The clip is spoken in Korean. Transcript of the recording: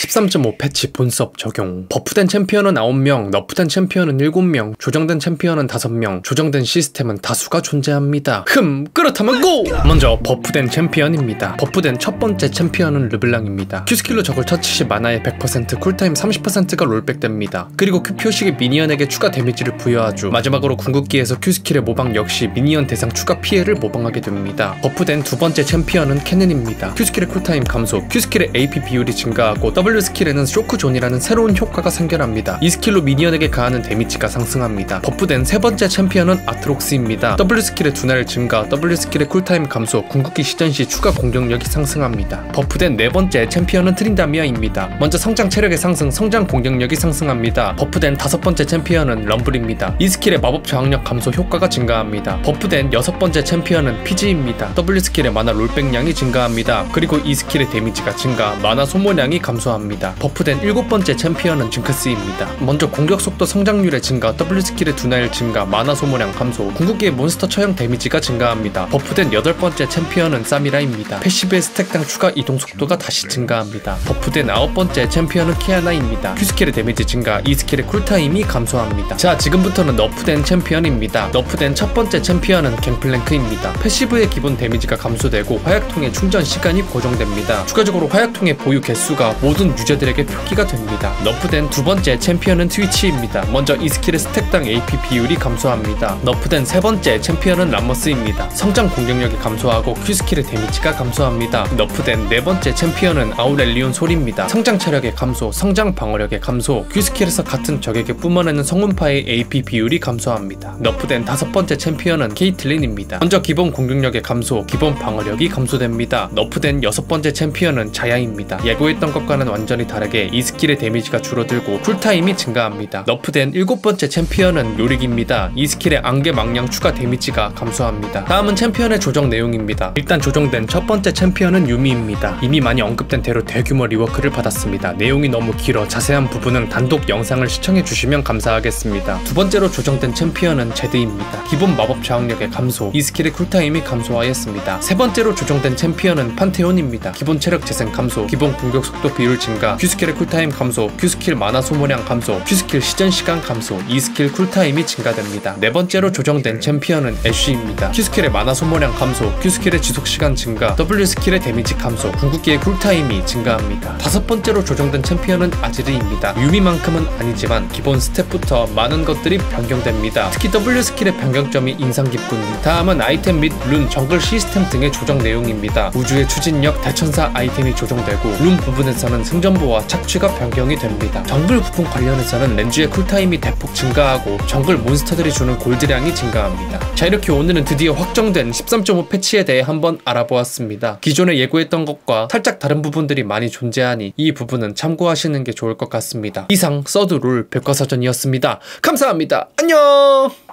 13.5 패치 본섭 적용 버프된 챔피언은 9명, 너프된 챔피언은 7명, 조정된 챔피언은 5명, 조정된 시스템은 다수가 존재합니다. 흠, 그렇다면 go! 먼저 버프된 챔피언입니다. 버프된 첫 번째 챔피언은 르블랑입니다. Q스킬로 적을 처치 시 마나의 100%, 쿨타임 30%가 롤백됩니다. 그리고 Q 표식이 미니언에게 추가 데미지를 부여하죠. 마지막으로 궁극기에서 Q스킬의 모방 역시 미니언 대상 추가 피해를 모방하게 됩니다. 버프된 두 번째 챔피언은 케넨입니다. Q스킬의 쿨타임 감소, Q스킬의 AP 비율이 증가하고 W 스킬에는 쇼크존이라는 새로운 효과가 생겨납니다. E 스킬로 미니언에게 가하는 데미지가 상승합니다. 버프된 세 번째 챔피언은 아트록스입니다. W 스킬의 둔화율 증가, W 스킬의 쿨타임 감소, 궁극기 시전 시 추가 공격력이 상승합니다. 버프된 네 번째 챔피언은 트린다미어입니다. 먼저 성장 체력의 상승, 성장 공격력이 상승합니다. 버프된 다섯 번째 챔피언은 럼블입니다. E 스킬의 마법 저항력 감소 효과가 증가합니다. 버프된 여섯 번째 챔피언은 피즈입니다. W 스킬의 마나 롤백량이 증가합니다. 그리고 E 스킬의 데미지가 증가, 마나 소모량이 감소합니다. 버프된 일곱 번째 챔피언은 징크스입니다. 먼저 공격 속도 성장률의 증가, W 스킬의 둔화율 증가, 마나 소모량 감소, 궁극기의 몬스터 처형 데미지가 증가합니다. 버프된 여덟 번째 챔피언은 사미라입니다. 패시브의 스택당 추가 이동 속도가 다시 증가합니다. 버프된 아홉 번째 챔피언은 키아나입니다. Q 스킬의 데미지 증가, E 스킬의 쿨타임이 감소합니다. 자, 지금부터는 너프된 챔피언입니다. 너프된 첫 번째 챔피언은 갱플랭크입니다. 패시브의 기본 데미지가 감소되고 화약통의 충전 시간이 고정됩니다. 추가적으로 화약통의 보유 개수가 모든 유저들에게 표기가 됩니다. 너프된 두 번째 챔피언은 트위치입니다. 먼저 E 스킬의 스택당 AP 비율이 감소합니다. 너프된 세 번째 챔피언은 람머스입니다. 성장 공격력이 감소하고 Q 스킬의 데미지가 감소합니다. 너프된 네 번째 챔피언은 아우렐리온 솔입니다. 성장 체력의 감소, 성장 방어력의 감소, Q 스킬에서 같은 적에게 뿜어내는 성운파의 AP 비율이 감소합니다. 너프된 다섯 번째 챔피언은 케이틀린입니다. 먼저 기본 공격력의 감소, 기본 방어력이 감소됩니다. 너프된 여섯 번째 챔피언은 자야입니다. 예고했던 것과는 완전히 다르게 E 스킬의 데미지가 줄어들고 쿨타임이 증가합니다. 너프된 일곱 번째 챔피언은 요릭입니다. E 스킬의 안개 망령 추가 데미지가 감소합니다. 다음은 챔피언의 조정 내용입니다. 일단 조정된 첫 번째 챔피언은 유미입니다. 이미 많이 언급된 대로 대규모 rework를 받았습니다. 내용이 너무 길어 자세한 부분은 단독 영상을 시청해 주시면 감사하겠습니다. 두 번째로 조정된 챔피언은 제드입니다. 기본 마법 저항력의 감소, E 스킬의 쿨타임이 감소하였습니다. 세 번째로 조정된 챔피언은 판테온입니다. 기본 체력 재생 감소, 기본 공격 속도 비율 증가, Q스킬의 쿨타임 감소, Q스킬 마나 소모량 감소, Q스킬 시전 시간 감소, E 스킬 쿨타임이 증가됩니다. 네 번째로 조정된 챔피언은 애쉬입니다. Q스킬의 마나 소모량 감소, Q스킬의 지속 시간 증가, W 스킬의 데미지 감소, 궁극기의 쿨타임이 증가합니다. 다섯 번째로 조정된 챔피언은 아지르입니다. 유미만큼은 아니지만 기본 스탯부터 많은 것들이 변경됩니다. 특히 W 스킬의 변경점이 인상 깊군요. 다음은 아이템 및 룬, 정글 시스템 등의 조정 내용입니다. 우주의 추진력, 대천사 아이템이 조정되고 룬 부분에서는 승전보와 착취가 변경이 됩니다. 정글 부분 관련해서는 렌즈의 쿨타임이 대폭 증가하고 정글 몬스터들이 주는 골드량이 증가합니다. 자 이렇게 오늘은 드디어 확정된 13.5 패치에 대해 한번 알아보았습니다. 기존에 예고했던 것과 살짝 다른 부분들이 많이 존재하니 이 부분은 참고하시는 게 좋을 것 같습니다. 이상 서드룰 백과사전이었습니다. 감사합니다. 안녕!